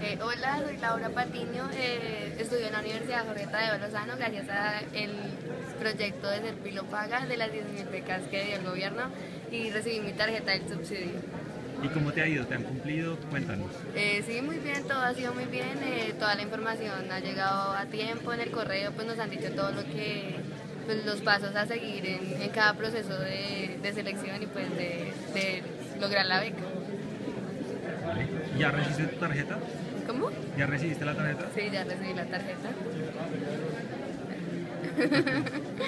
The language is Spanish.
Eh, hola, soy Laura Patiño, eh, estudio en la Universidad Jorge de Lozano gracias al proyecto de Serpilo Paga de las 10.000 becas que dio el gobierno y recibí mi tarjeta del subsidio. ¿Y cómo te ha ido? ¿Te han cumplido? Cuéntanos. Eh, sí, muy bien, todo ha sido muy bien, eh, toda la información ha llegado a tiempo en el correo, pues nos han dicho todo lo que, pues, los pasos a seguir en, cada proceso de, selección y pues de, de lograr la beca. ¿Ya recibiste tu tarjeta? ¿Cómo? ¿Ya recibiste la tarjeta? Sí, ya recibí la tarjeta.